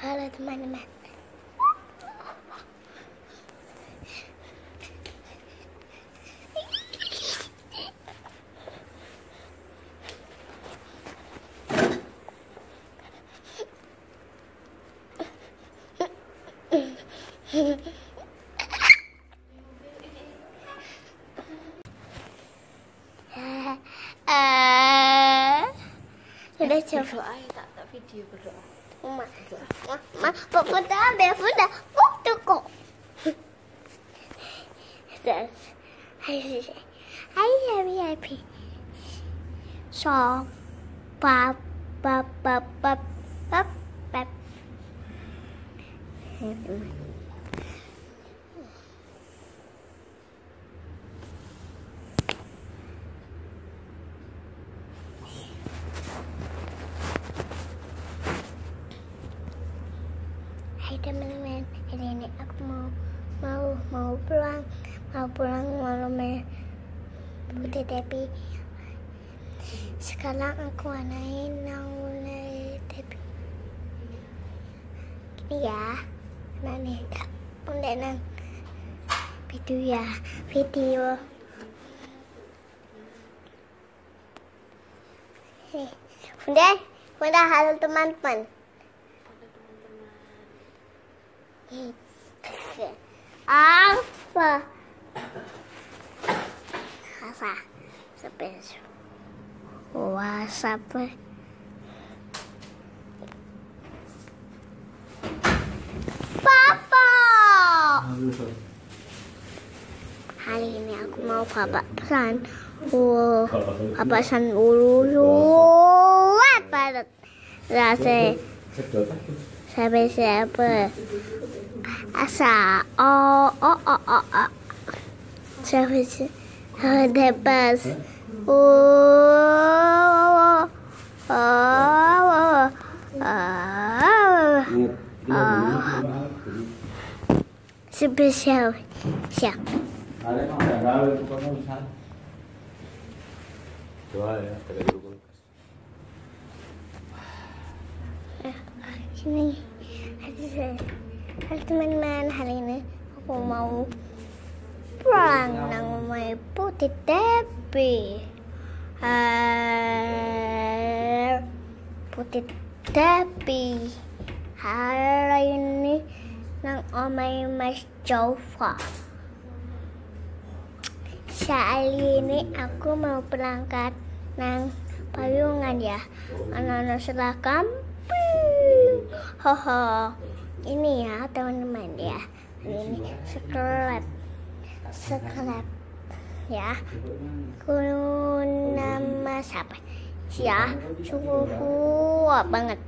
Hello, my name man. uh, Let's video. 엄 마. 엄 마, 보다 배보다 꼭 뜨 고. Yes. I happy happy. So, ba ba ba ba ba ba. Hai teman-teman, hari ini aku mau mau mau pulang, mau pulang malam ya. Putih tapi sekarang aku anain nang mulai tapi gini ya, nanti bunda nang video ya video. Eh, Bunda, bunda halo teman-teman. Apa? Apa? Sebentar. WhatsApp. Papa. Hari ini aku mau papa pesan. Oh, papa pesan ululat banget. Rasa sampai siapa? asa o o o o o oh. on the bus o o o o o super show show Actually. Teman-teman hari ini aku mau pulang nang mai putih tepi Hai, putih tepi hari ini nang omai mas Jova. Saat ini aku mau berangkat nang payungan ya. Anak-anak camping hoho ini ya teman-teman ya. Ini sekelep sekelep ya. Kuno nama siapa? Ya cukup banget